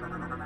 no, no, no, no.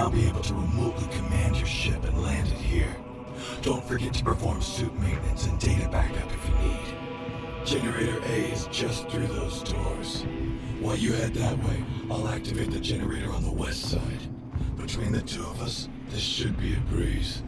Now be able to remotely command your ship and land it here. Don't forget to perform suit maintenance and data backup if you need. Generator A is just through those doors. While you head that way, I'll activate the generator on the west side. Between the two of us, this should be a breeze.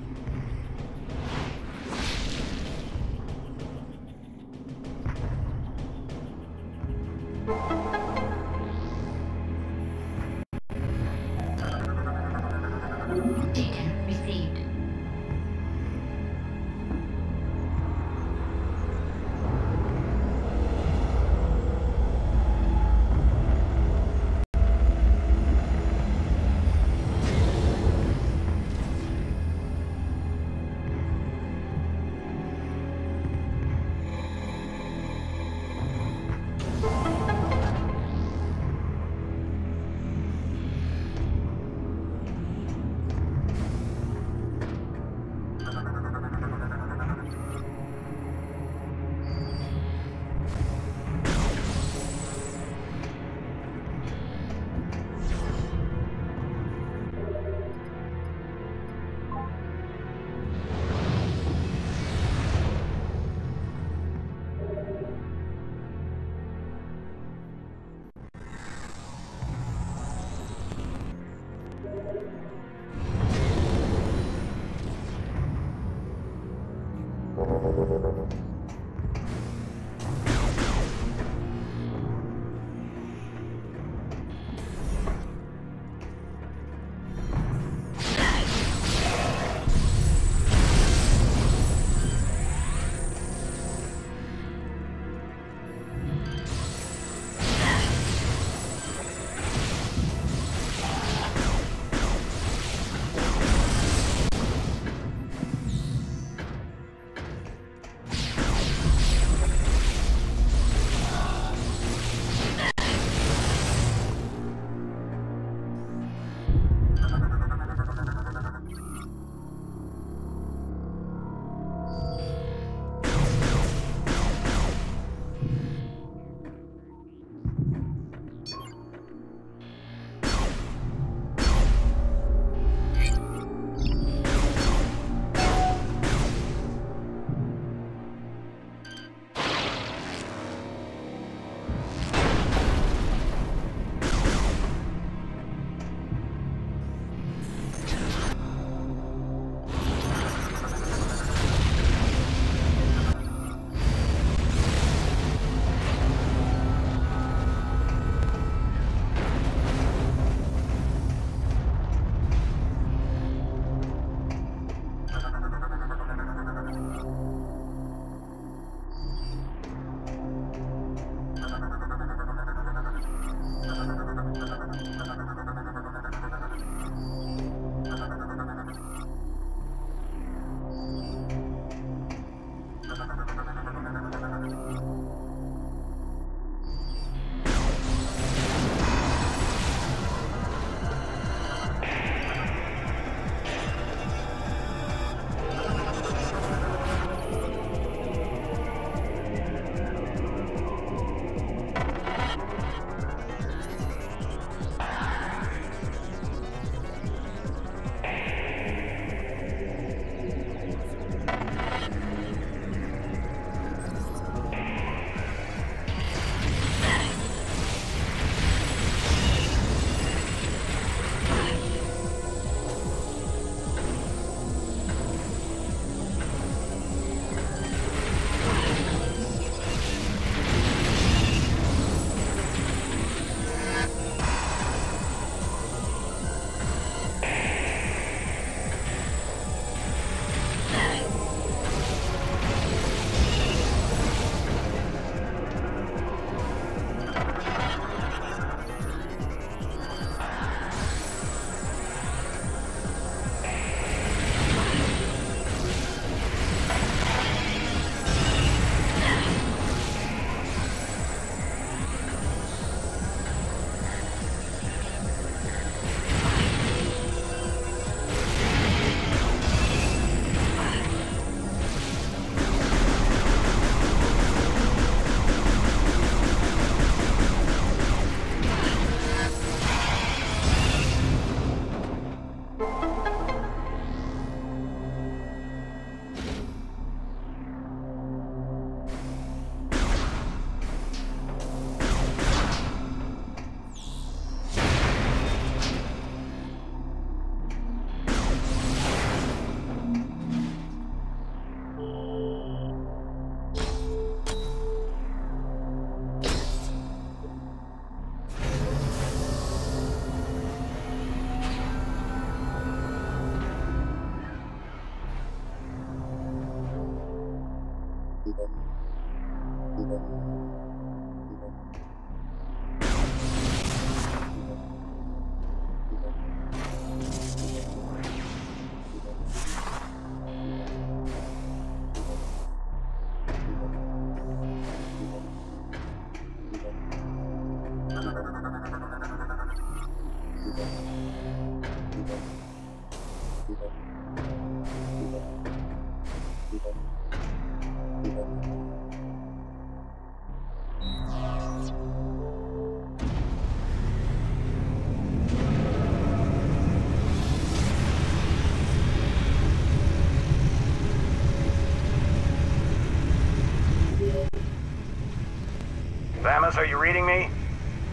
Samus, are you reading me?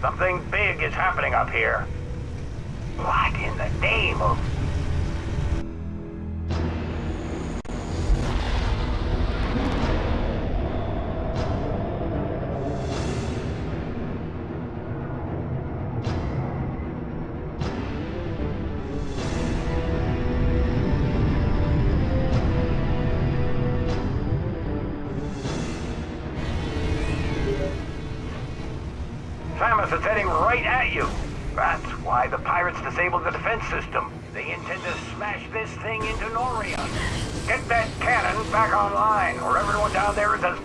Something big is happening up here. Right at you. That's why the pirates disabled the defense system. They intend to smash this thing into Norion. Get that cannon back online, or everyone down there is as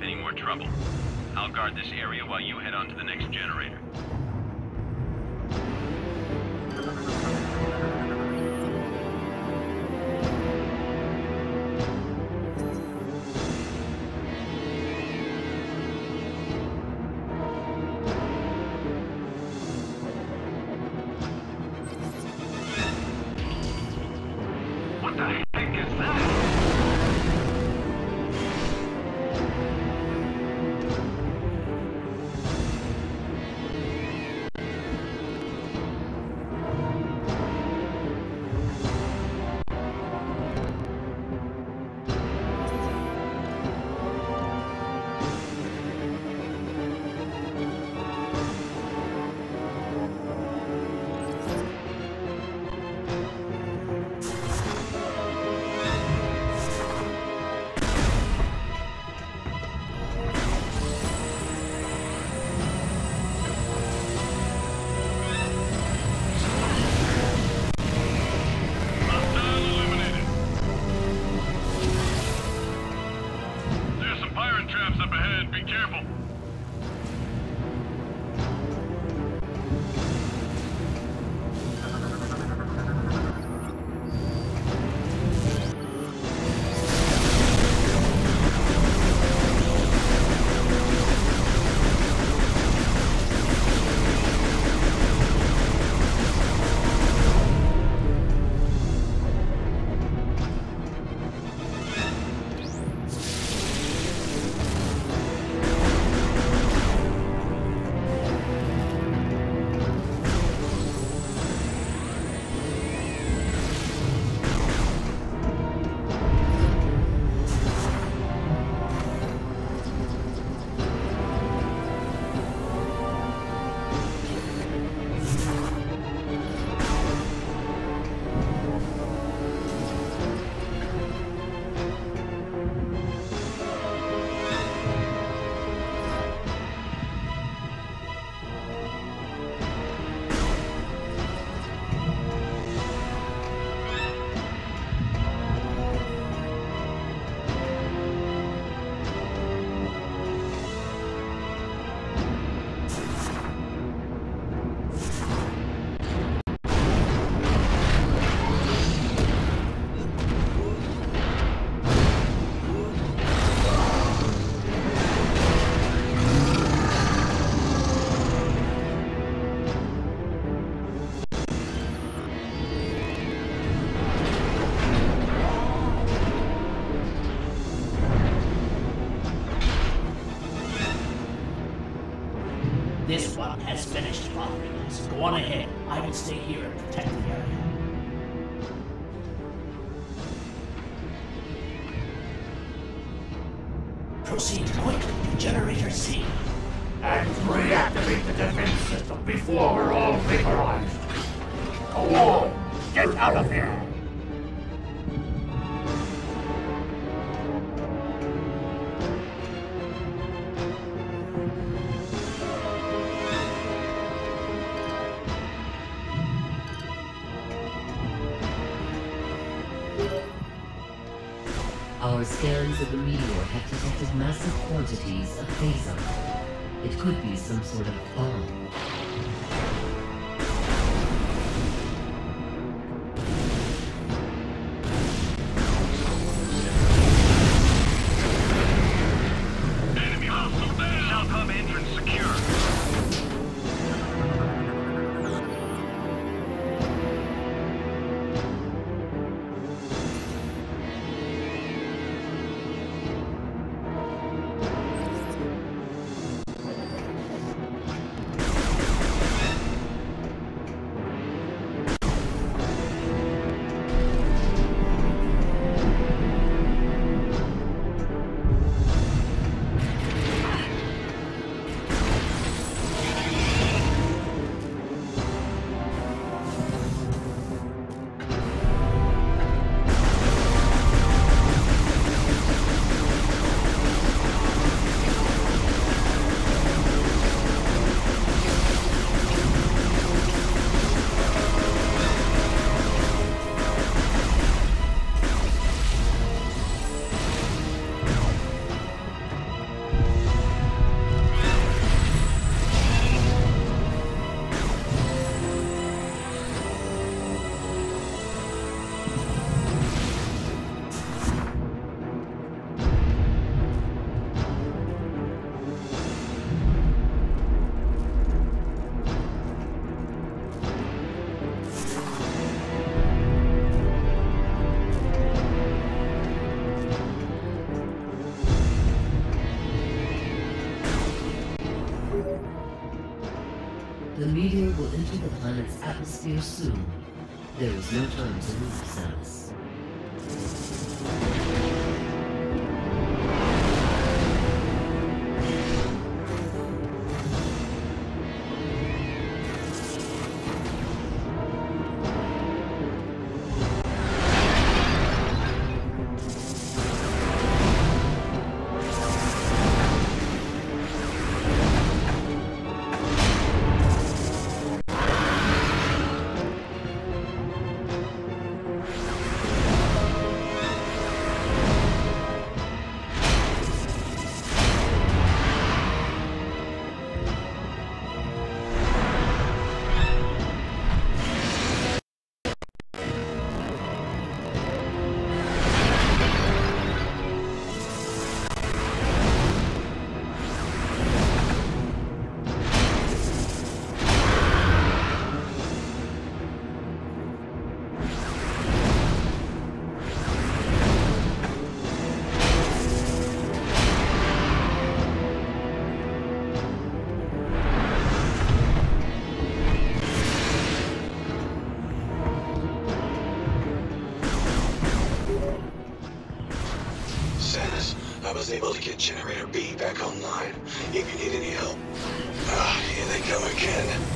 any more trouble. I'll guard this area while you head on to the next generator. Go on ahead. I will stay here and protect the area. Proceed quickly to Generator C. And reactivate the defense system before we're all vaporized. Go on! Get out of Our scans of the meteor have detected massive quantities of phazon. It could be some sort of bomb. Planet's atmosphere soon. There is no time to lose. Samus, able to get Generator B back online. If you need any help. Ah, here they come again.